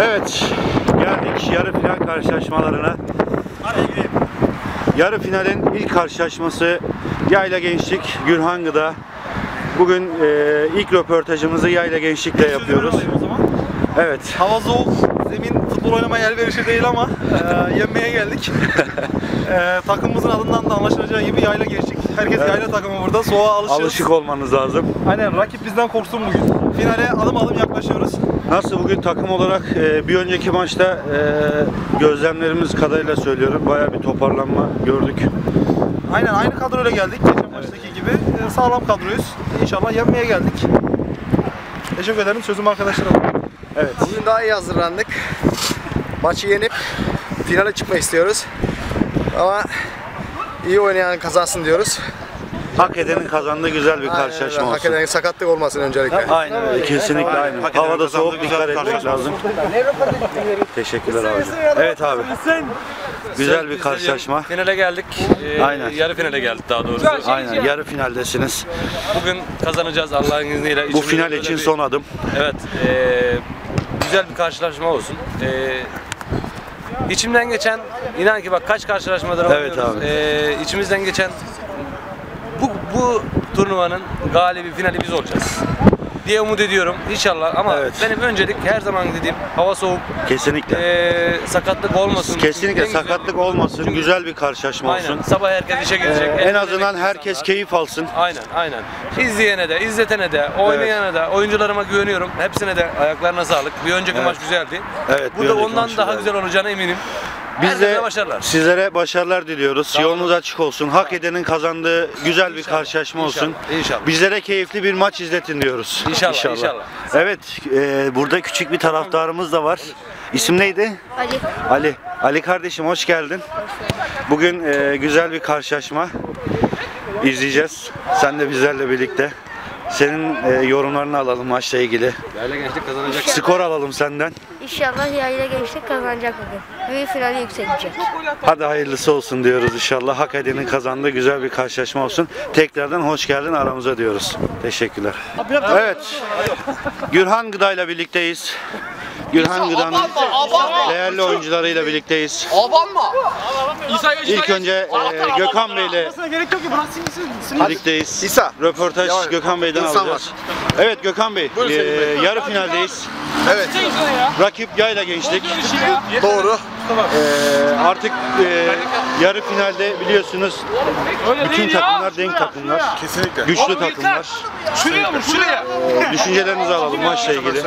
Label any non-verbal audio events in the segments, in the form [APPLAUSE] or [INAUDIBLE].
Evet, geldik yarı final karşılaşmalarına. Yarı finalin ilk karşılaşması Yayla Gençlik Gürhangı'da. Bugün e, ilk röportajımızı Yayla Gençlik'le yapıyoruz. Evet, Hava soğuk, zemin futbol oynamaya elverişli değil ama e, yenmeye geldik. [LAUGHS] e, takımımızın adından da anlaşılacağı gibi yayla geçtik. Herkes Evet. yayla takımı burada, soğuğa alışıyoruz. alışık olmanız lazım. Aynen, rakip bizden korksun bugün. Finale adım adım yaklaşıyoruz. Nasıl bugün takım olarak e, bir önceki maçta e, gözlemlerimiz kadarıyla söylüyorum. Baya bir toparlanma gördük. Aynen aynı kadroyla geldik. Geçen maçtaki gibi. E, sağlam kadroyuz. İnşallah yenmeye geldik. Teşekkür ederim. Sözüm arkadaşlara. Evet. Bugün daha iyi hazırlandık. Maçı yenip finale çıkmak istiyoruz. Ama iyi oynayan kazansın diyoruz. Hak edenin kazandığı güzel bir karşılaşma Aynen öyle. olsun. Hak eden sakatlık olmasın öncelikle. Aynen öyle. Kesinlikle aynen. Havada soğuk dikkat etmek lazım. Teşekkürler abi. Evet abi. Güzel bir karşılaşma. Finale geldik. Ee, Aynen. Yarı finale geldik daha doğrusu. Aynen. Yarı finaldesiniz. Bugün kazanacağız Allah'ın izniyle. Bu final için bir- son adım. Evet. ee, güzel bir karşılaşma olsun. Ee, içimden geçen, inan ki bak kaç karşılaşmadır Evet oynuyoruz. abi. Ee, içimizden geçen bu, turnuvanın galibi finali biz olacağız diye umut ediyorum inşallah ama Evet. benim öncelik her zaman dediğim hava soğuk Kesinlikle. ee, sakatlık olmasın Kesinlikle En güzel- sakatlık olmasın. Çünkü- Güzel bir karşılaşma Aynen. olsun. Sabah herkes işe gidecek. Ee, en azından herkes insanlar. keyif alsın. Aynen aynen. İzleyene de, izletene de, oynayana da, oyuncularıma güveniyorum. Hepsine de ayaklarına sağlık. Bir önceki Evet. maç güzeldi. Evet, Burada ondan daha güzel olacağına eminim. Biz de başarılar. sizlere başarılar diliyoruz. olun. Yolunuz açık olsun. Hak edenin kazandığı güzel bir karşılaşma olsun. İnşallah, inşallah. Bizlere keyifli bir maç izletin diyoruz. İnşallah, inşallah. Evet, e, burada küçük bir taraftarımız da var. İsim neydi? Ali. Ali. Ali kardeşim hoş geldin. Bugün e, güzel bir karşılaşma izleyeceğiz. Sen de bizlerle birlikte. Senin e, yorumlarını alalım maçla ilgili. Yayla gençlik kazanacak. Skor alalım senden. İnşallah yayla gençlik kazanacak bugün. Ve finale yükselecek. Hadi hayırlısı olsun diyoruz inşallah. Hak edenin kazandığı güzel bir karşılaşma olsun. Tekrardan hoş geldin aramıza diyoruz. Teşekkürler. Evet. Gürhan Gıda ile birlikteyiz. Gürhan Gıda'nın değerli oyuncularıyla birlikteyiz. İlk önce e, Gökhan Bey ile birlikteyiz. İsa. Röportaj. Gökhan Bey'den alacağız. Evet Gökhan Bey, e, yarı finaldeyiz. Evet. Rakip Yayla Gençlik. Doğru. Ee, artık e, yarı finalde biliyorsunuz bütün takımlar denk takımlar. Kesinlikle. Güçlü takımlar. Şuraya vur, şuraya. Ee, düşüncelerinizi alalım maçla ilgili.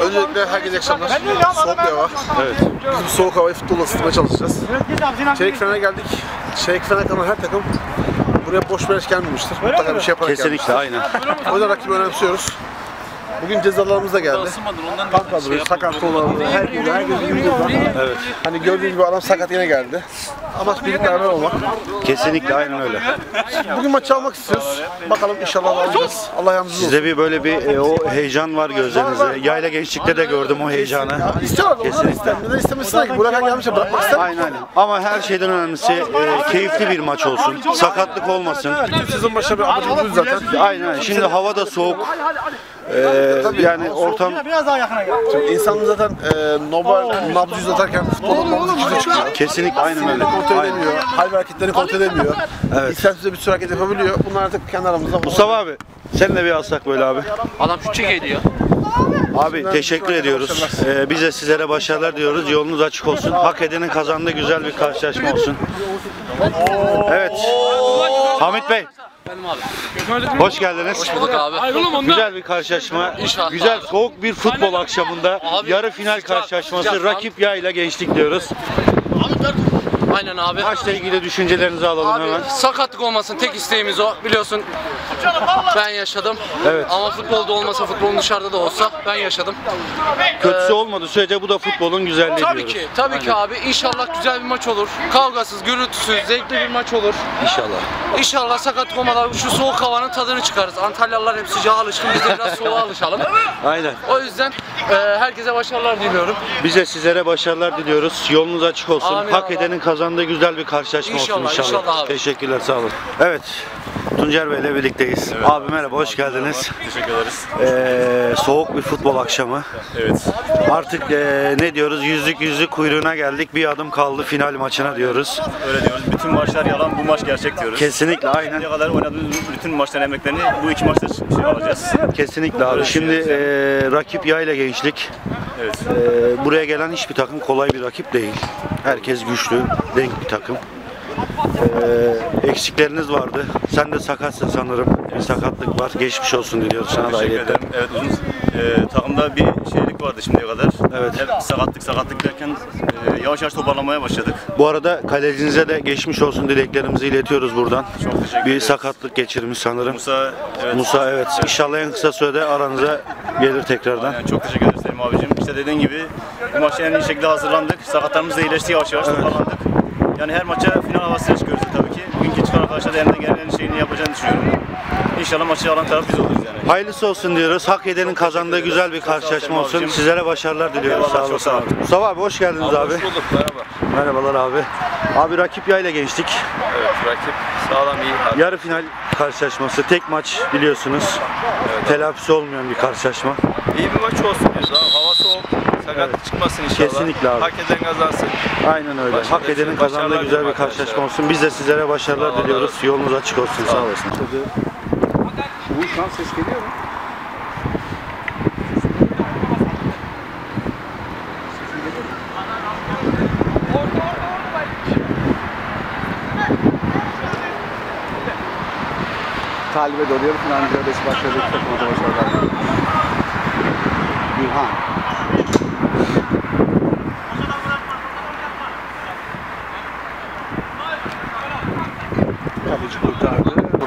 Öncelikle herkese akşamlar. Soğuk bir hava. Evet. Biz bu soğuk havayı futbolla ısıtmaya çalışacağız. Çeyrek finale geldik. Çeyrek finale kalan her takım buraya boş beleş gelmemiştir. Mutlaka bir şey yaparak Kesinlikle aynen. gelmiştir. O yüzden rakibi önemsiyoruz. Bugün cezalarımız da geldi. Tam kadroyu, sakat olanı, herkes, herkes bir var. Evet. Hani gördüğünüz gibi adam sakat yine geldi. Amaç birlik beraber olmak. Kesinlikle aynen öyle. Bugün maçı almak istiyoruz. Bakalım inşallah alacağız. Allah yardımcımız olsun. Sizde bir böyle bir e, o heyecan var gözlerinizde. Yayla Gençlik'te de gördüm o heyecanı. İstiyorlar onlar istemesinler ki? Buraya kadar gelmişler bırakmak ister. Aynen aynen. Ama her şeyden önemlisi e, keyifli bir maç olsun. Sakatlık olmasın. Bütün sezon başında bir amacımız zaten. Aynen. aynen. Şimdi hava da soğuk. Ee, yani ortam İnsanın zaten e, normal nabzı atarken futbolun nabzı çıkıyor. kesinlikle aynen öyle. Kontrol Aynen. edemiyor. Hal ve hareketlerini kontrol edemiyor. Evet. İstemsizce bir sürü hareket yapabiliyor. Bunlar artık kendi aramızda. Mustafa abi sen de bir alsak böyle abi. Adam şu çek ediyor. Abi teşekkür ediyoruz. Ee, biz de sizlere başarılar diyoruz. Yolunuz açık olsun. Hak edenin kazandığı güzel bir karşılaşma olsun. Evet. Hamit Bey. Hoş geldiniz. Hoş bulduk abi. Güzel bir karşılaşma. Güzel soğuk bir futbol akşamında yarı final karşılaşması rakip yayla gençlik diyoruz. Aynen abi. Maçla ilgili düşüncelerinizi alalım Abi hemen. sakatlık olmasın tek isteğimiz o. Biliyorsun ben yaşadım. Evet. Ama futbolda olmasa futbolun dışarıda da olsa ben yaşadım. Kötüsü olmadığı sürece bu da futbolun güzelliği Tabii diyoruz. ki, tabii ki abi. İnşallah güzel bir maç olur. Kavgasız, gürültüsüz, zevkli bir maç olur. İnşallah. İnşallah sakatlık olmadan şu soğuk havanın tadını çıkarız. Antalyalılar hep sıcağa alışkın, biz de biraz soğuğa alışalım. Aynen. O yüzden herkese başarılar diliyorum. Bize sizlere başarılar diliyoruz. Yolunuz açık olsun. Amin Hak Allah. edenin kazandığı kazandığı güzel bir karşılaşma İnşallah, olsun inşallah. inşallah abi. Teşekkürler sağ olun. Evet. Tuncer Bey ile birlikteyiz. Abi merhaba hoş geldiniz. Teşekkür ederiz. Ee, soğuk bir futbol akşamı. Evet. Artık ee, ne diyoruz? Yüzlük yüzlük kuyruğuna geldik. Bir adım kaldı final maçına diyoruz. Öyle diyoruz. Bütün maçlar yalan, bu maç gerçek diyoruz. Kesinlikle aynen. Şimdiye kadar oynadığımız bütün maçların emeklerini bu iki maçta şey alacağız. Kesinlikle abi. Şimdi ee, rakip yayla gençlik. Evet. Ee, buraya gelen hiçbir takım kolay bir rakip değil. Herkes güçlü, denk bir takım. Ee, eksikleriniz vardı. Sen de sakatsın sanırım. Bir sakatlık var. Geçmiş olsun diliyoruz sana da ayrıca. Evet uzun e, takımda bir şeylik vardı şimdiye kadar. Evet. Hep sakatlık sakatlık derken e, yavaş yavaş toparlamaya başladık. Bu arada kalecinize de geçmiş olsun dileklerimizi iletiyoruz buradan. Çok teşekkür Bir ederiz. sakatlık geçirmiş sanırım. Musa evet. Musa evet. İnşallah en kısa sürede aranıza gelir tekrardan. Yani çok teşekkür ederiz Selim abicim. İşte dediğin gibi bu maça en iyi şekilde hazırlandık. Sakatlarımız da iyileşti yavaş yavaş toparlandık. Yani her maça final havasıyla çıkıyoruz tabii ki. Bugünkü çıkan arkadaşlar da elinden gelen en şeyini yapacağını düşünüyorum. İnşallah maçı alan taraf biz oluruz yani. Hayırlısı olsun diyoruz. Hak edenin kazandığı güzel bir karşılaşma olsun. Sizlere başarılar diliyoruz. Eyvallah, Sağ çok olasın. sağ ol. Mustafa abi hoş geldiniz abi. Hoş bulduk merhaba. Merhabalar abi. Abi rakip yayla geçtik. Evet rakip sağlam iyi. Hadi. Yarı final karşılaşması. Tek maç biliyorsunuz. Telafisi olmayan bir karşılaşma. İyi bir maç olsun diyoruz abi. Hava soğuk. Sakatlık çıkmasın inşallah. Kesinlikle abi. Hak eden kazansın. Aynen öyle. Başarılar Hak edenin kazandığı güzel bir karşılaşma olsun. Biz de sizlere başarılar Sağ diliyoruz. Allah Yolunuz açık olsun. Sağ olasın. Bu an ses geliyor mu? Talibe doluyor. Final mücadelesi başladı. Takımda başarılar. Gülhan.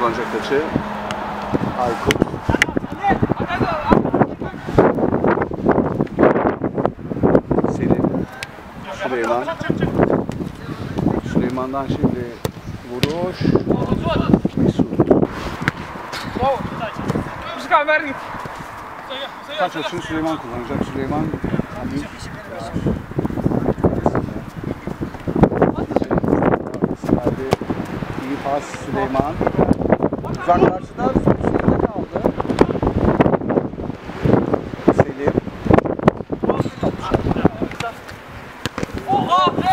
Kullanacak taçı. Aykut. Selim. Süleyman. Süleyman'dan şimdi vuruş. Mesut. Taç açını Süleyman kullanacak. Süleyman Hamit. Hadi. İyi pas Süleyman. Uzak karşıda Süleyman kaldı. Selim.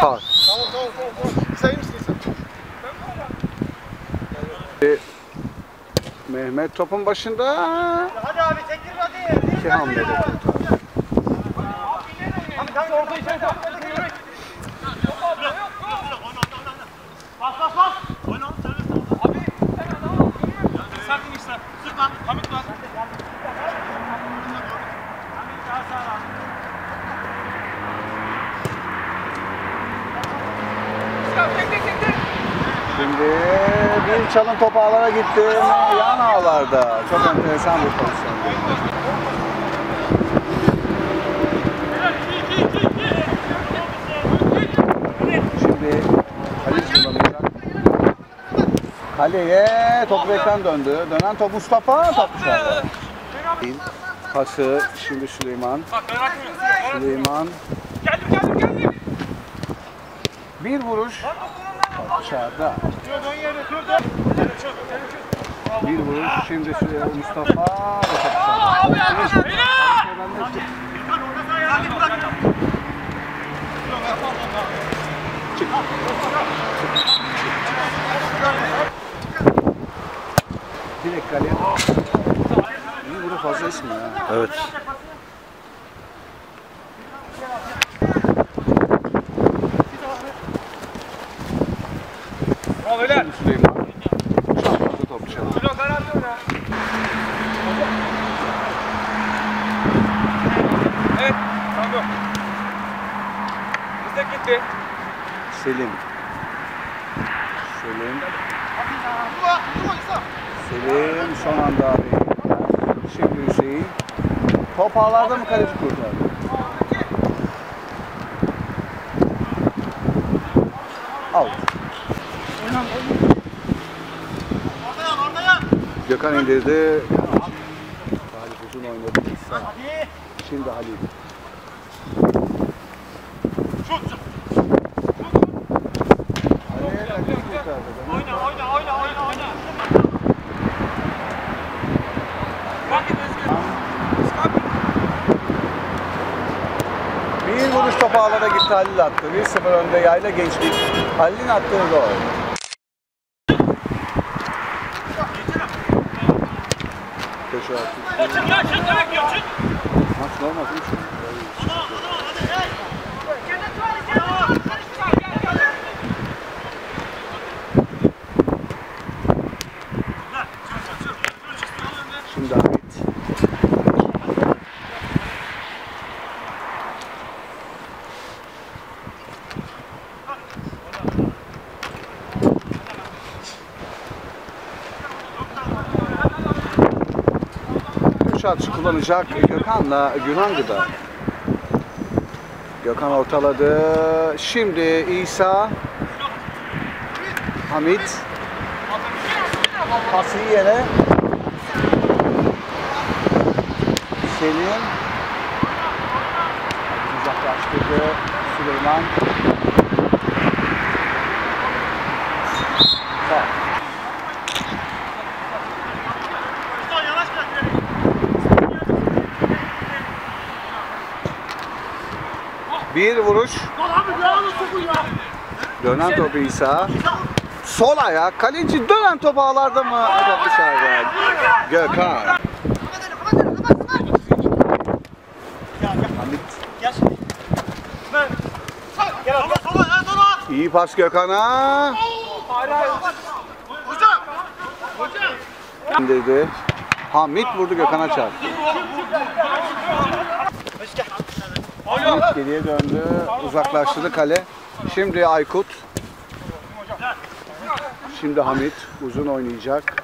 Faul. Mehmet topun başında. Hadi abi tekir hadi. İki hamlede kurtardı. Şimdi bir çalın top ağlara gitti. Yan ağlarda. Çok enteresan bir pozisyon. Şimdi Halil kullanacak. Kaleye top direkten döndü. Dönen top Mustafa top dışarıda. Pası şimdi Süleyman. Süleyman. Bir vuruş. Top dışarıda. Bir vuruş şimdi Süleyman Mustafa. ve top dışarıda. Direkt kaleye. Vuruş fazla ismi ya. Evet. Şimdi Süleyman. Çarpmadı top dışarıda. Selim. Selim. Selim son anda abi. Şimdi Hüseyin. Top ağlarda mı kaleci kurtardı? Out. Gökhan indirdi. Halil uzun oynadı. Şimdi Halil. Bir ağlara gitti Halil attı. 1-0 önde yayla gençlik. Halil'in attığı gol. Köşe attı. Maç normal değil mi? Şimdi Ahmet. Atışı kullanacak Gökhan'la Yunan Gıda. Gökhan ortaladı. Şimdi İsa. Hamit. Pası yere. Selim. Uzaklaştırdı Süleyman. Sağ. Bir vuruş. Dönen topu İsa. Sol ayak. Kaleci dönen topu ağlarda mı? Top dışarıdan. Gökhan. İyi pas Gökhan'a. İndirdi. Hamit vurdu Gökhan'a çarptı. Hamit geriye döndü. Uzaklaştırdı kale. Şimdi Aykut. Şimdi Hamit uzun oynayacak.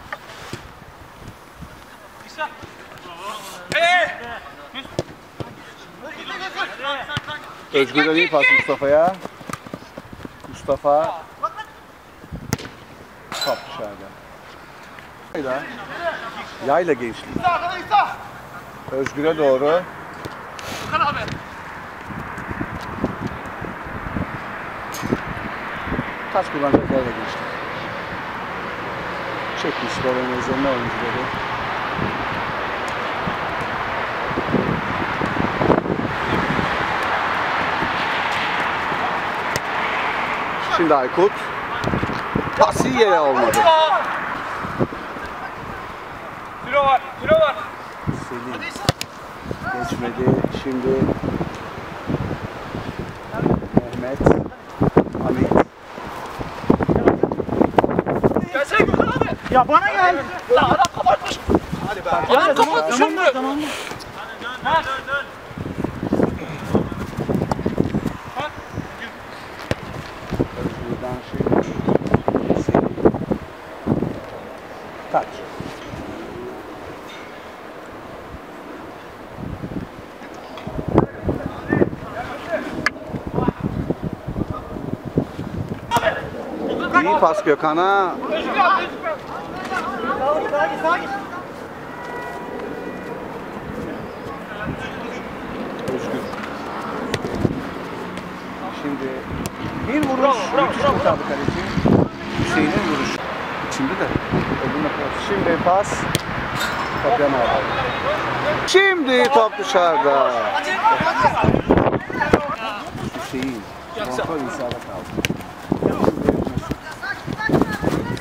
Özgür'den iyi pas Mustafa'ya. Mustafa. Top dışarıda. Yayla. Yayla gençliği. Özgür'e doğru. Taç kullanacak yayla gençliği. Çekmiş organizasyonlu oyuncuları. Şimdi Aykut. Pası yere olmadı. Kilo var, kilo var. Selim. Geçmedi. Şimdi Mehmet. Hamit. Gelsene Gökhan abi. Ya bana gel. Lan adam kapatmış. Adam kapatmış ömrü. Özgür'den şimdi Selim. Taç. İyi pas Gökhan'a. Özgür. Şimdi bir vuruş. Müthiş kurtardı kaleci. Hüseyin'in vuruşu. İçinde de. Şimdi pas. Kapyan aldı. Şimdi top dışarıda. Hüseyin. Muhakkak insada kaldı.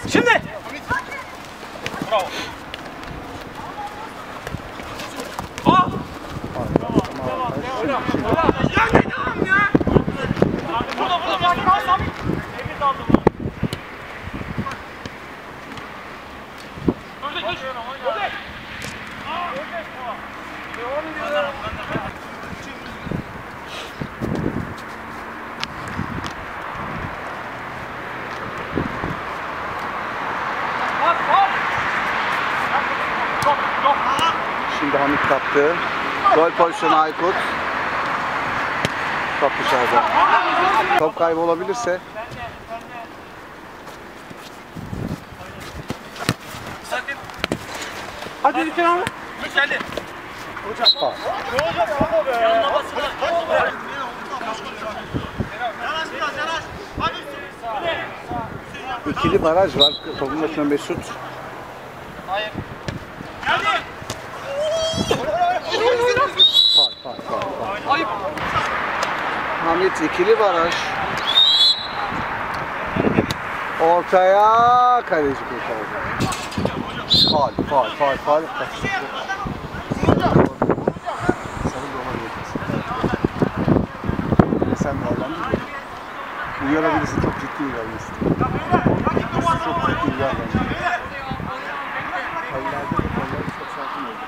Şimdi. Şimdi Hamit kaptı. Gol pozisyonu Aykut. Top dışarıda. Top kaybolabilirse Hadi lütfen abi. pas. İkili baraj var. Topun başına Mesut. Hayır. Far, far, far, far. Hamit ikili baraj. Ortaya kaleci kurtardı. Faul, faul, faul, faul. Sarı dolar yetesin. Sen de çok ciddi uyarabilirsin. Çok ciddi uyarabilirsin. Hayırlarda da kolları çok sakin oldu.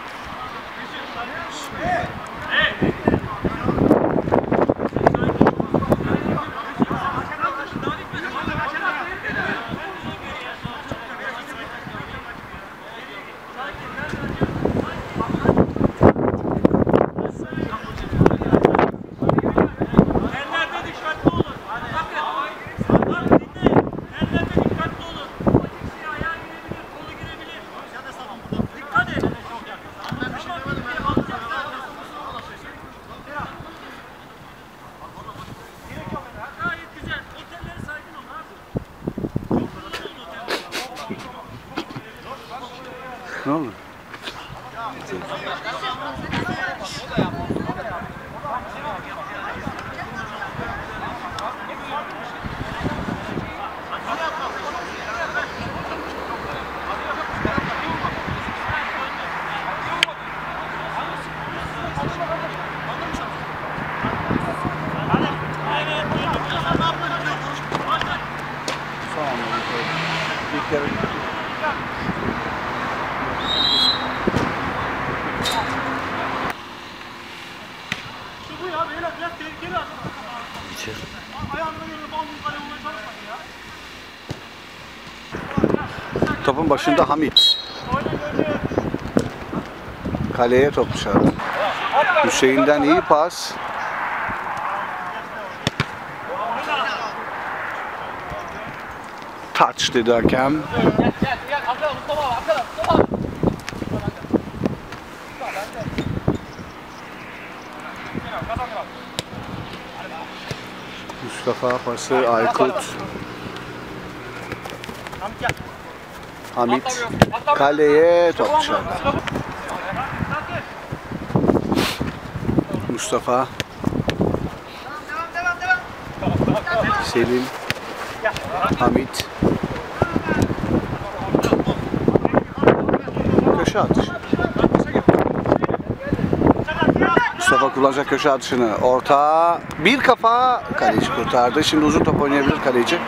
Ne oldu? Son anda bir kere Topun başında Hamit. Kaleye top dışarıda. Hüseyin'den iyi pas. Touch dedi hakem. Mustafa pası Aykut. Hamit. Kaleye top dışarıda. Mustafa. Selim Hamit. Köşe atışı Mustafa kullanacak köşe atışını orta. Bir kafa. Kaleci kurtardı. Şimdi uzun top oynayabilir kaleci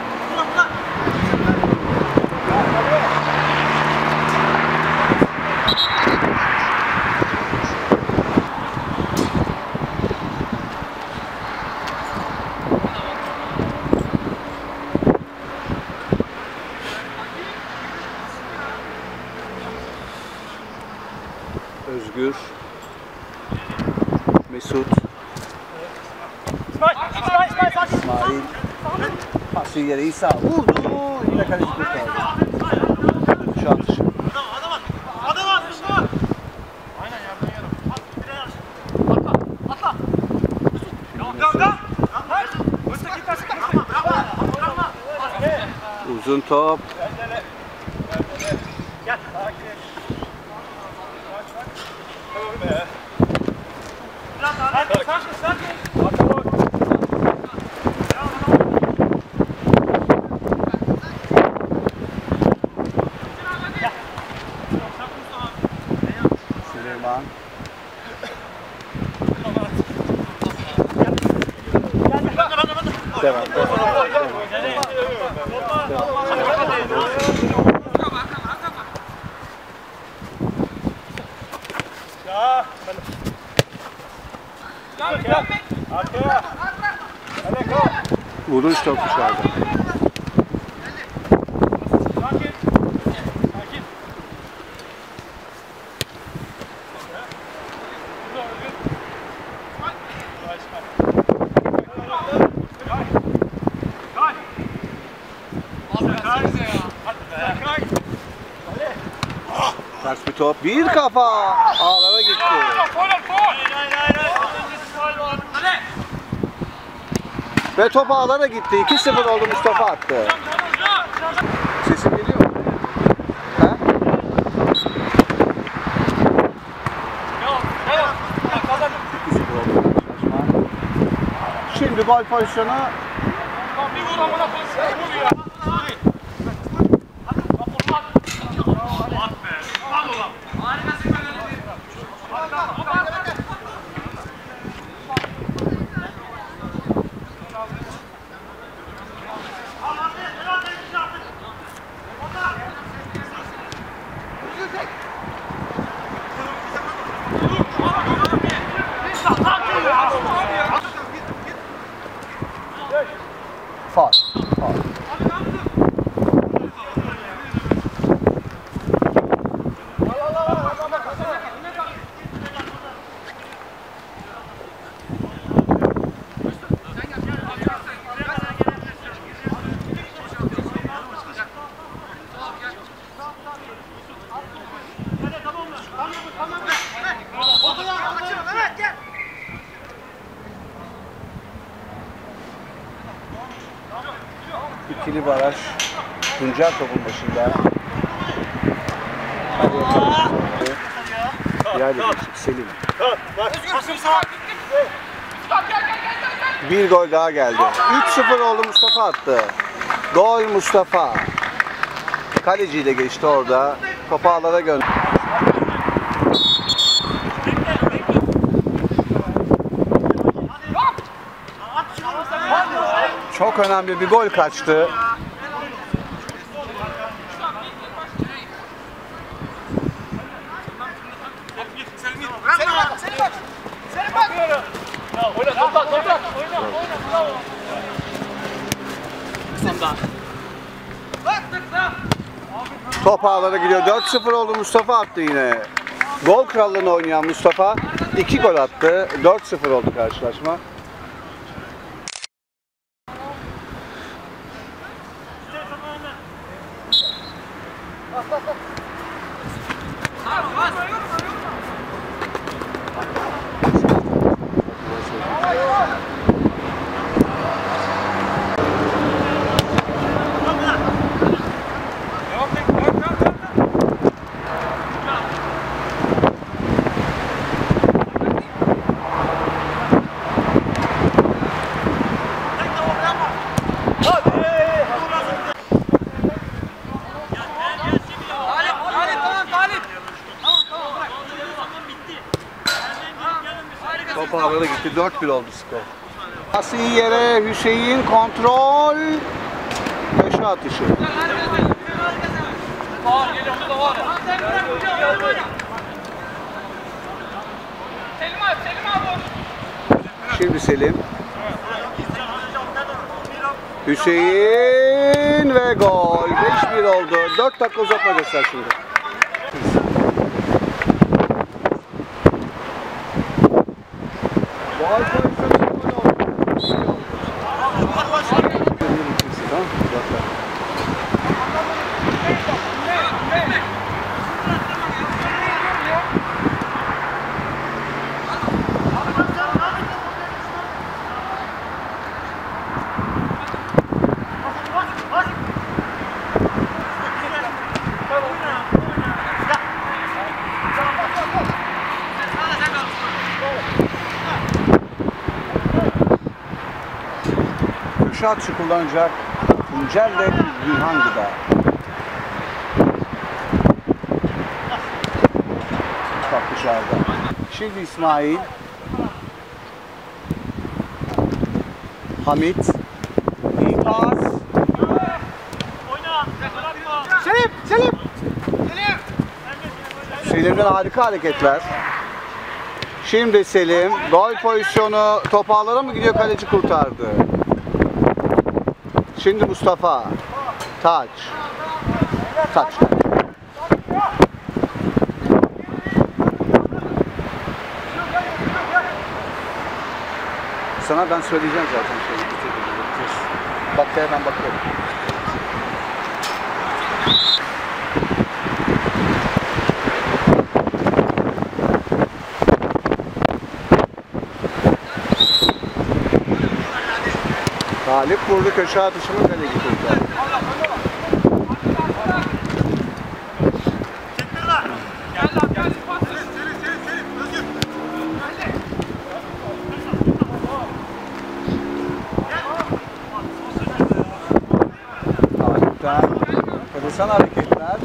Özgür Mesut İsmail Pası yere İsa vurdu yine kaleci kurtardı. Şu atışı Uzun top 내가. 자, 아, 아, 아, 아, top. Bir kafa. Ağlara gitti. Ve top ağlara gitti. 2-0 oldu Mustafa attı. Sesim geliyor mu? Ha? İki sıfır oldu karşılaşma. Şimdi gol pozisyonu faul. faul. İkili baraj Tuncel topun başında. Geçtik Selim. Bir gol daha geldi. 3-0 oldu Mustafa attı. Gol Mustafa. Kaleciyle geçti orada. Topu ağlara gönderdi. Çok önemli bir gol kaçtı. Top ağlara gidiyor. 4-0 oldu Mustafa attı yine. Gol krallığını oynayan Mustafa 2 gol attı. 4-0 oldu karşılaşma. Top ağlara gitti. 4-1 oldu skor. Pası yere Hüseyin kontrol. Köşe atışı. Şimdi Selim. Hüseyin ve gol. 5-1 oldu. 4 dakika uzatma göster şimdi. Gol pozisyonu gol oldu. Tamam, uzatma. Atışı kullanacak. Tuncel ve Gülhan Gıda. Top dışarıda. Şimdi İsmail. Hamit. İyi pas. Selim! Selim! Selim'den harika hareketler. Şimdi Selim gol pozisyonu top ağlara mı gidiyor kaleci kurtardı. Şimdi Mustafa. Taç. Taç. Sana ben söyleyeceğim zaten şey. Bak hemen bakıyorum. Galip vurdu köşe atışını kale getirdi. lütfen. Enteresan hareketler.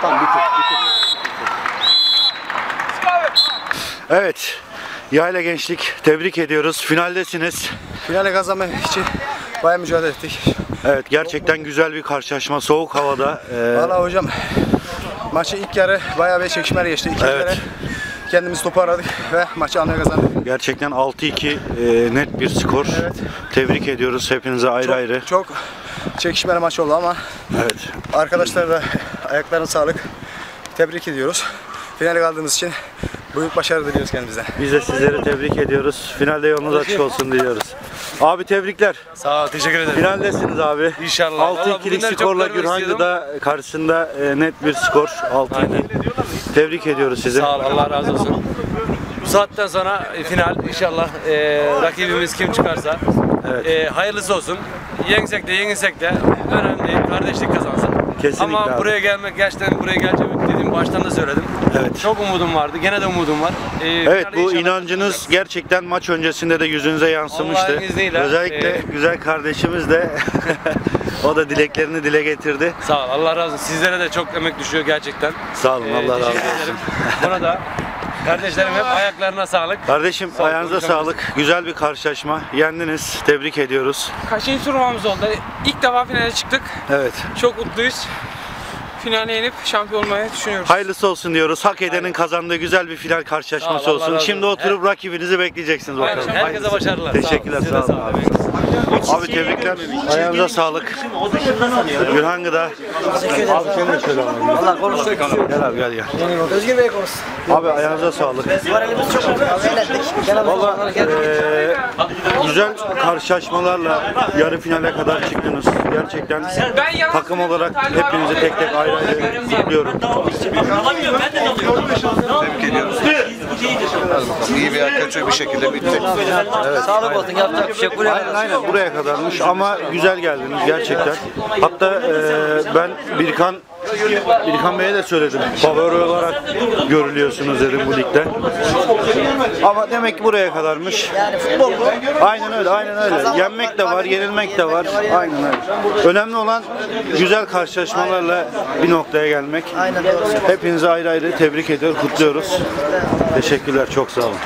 Tamam bitir, bitir. Evet. Yayla Gençlik tebrik ediyoruz. Finaldesiniz. Finale kazanmak için bayağı mücadele ettik. Evet gerçekten güzel bir karşılaşma. Soğuk havada. Ee, Valla hocam maçı ilk yarı bayağı bir çekişmeler geçti. İkinci Evet. yarı kendimizi toparladık ve maçı almaya kazandık. gerçekten 6-2 e, net bir skor. Tebrik ediyoruz hepinize ayrı ayrı. Çok çekişmeli maç oldu ama Evet. arkadaşlar da ayaklarına sağlık. Tebrik ediyoruz. Finale kaldığımız için büyük başarı diliyoruz kendimize. Biz de sizleri tebrik ediyoruz. Finalde yolunuz açık olsun diliyoruz. Abi tebrikler. Sağ ol, teşekkür ederim. Finaldesiniz abi. İnşallah. Vallahi 6-2'lik bugünleri çok skorla görmek Gürhanlı'da karşısında e, net bir skor. 6-2. Aynen. Tebrik ediyoruz sizi. Sağ ol, Allah razı olsun. Bu saatten sonra e, final inşallah e, rakibimiz kim çıkarsa Evet. e, hayırlısı olsun. Yensek de yenilsek de önemli değil. Kardeşlik. Kesinlikle Ama abi. buraya gelmek gerçekten buraya geleceğimi dedim baştan da söyledim. Evet. Çok umudum vardı. Gene de umudum var. E, Evet bu inancınız gerçekten maç öncesinde de yüzünüze yansımıştı. Allah'ın izniyle, Özellikle e, güzel kardeşimiz de [LAUGHS] o da dileklerini dile getirdi. Sağ ol. Allah razı olsun. Sizlere de çok emek düşüyor gerçekten. Sağ olun Ee, Allah razı olsun. ederim. Buna da kardeşlerim hep ayaklarına sağlık. Kardeşim Sağ ol, ayağınıza konuşamıyoruz. sağlık. Güzel bir karşılaşma. Yendiniz. Tebrik ediyoruz. Kaçıncı turnuvamız oldu? İlk defa finale çıktık. Evet. Çok mutluyuz. Finale yenip şampiyon olmayı düşünüyoruz. Hayırlısı olsun diyoruz. Hak edenin kazandığı güzel bir final karşılaşması Allah olsun. Şimdi oturup rakibinizi bekleyeceksiniz Aynen. bakalım. Herkese başarılar. Teşekkürler, Sağ ol. sağ olun abi. Tebrikler. Ayağınıza sağlık. Gülhan Gıda. Abi sen de söyle abi. Allah konuştuk. Gel abi gel gel. Özgür Bey konuşsun. Abi ayağınıza sağlık. Valla eee, güzel karşılaşmalarla yarı finale kadar çıktınız. Gerçekten takım olarak hepinizi tek tek ayrı ayrı kutluyorum. İyi veya kötü bir şekilde bitti. Sağlık olsun yapacak bir şey. Buraya Aynen aynen buraya kadarmış ama güzel geldiniz gerçekten. Hatta eee, ben Birkan İlkan Bey'e de söyledim. Favori olarak görülüyorsunuz dedim bu ligde. Ama demek ki buraya kadarmış. Yani futbol bu. Aynen öyle, aynen öyle. Yenmek de var, yenilmek de var. Aynen öyle. Önemli olan güzel karşılaşmalarla bir noktaya gelmek. Hepinizi ayrı ayrı tebrik ediyor, kutluyoruz. Teşekkürler, çok sağ olun.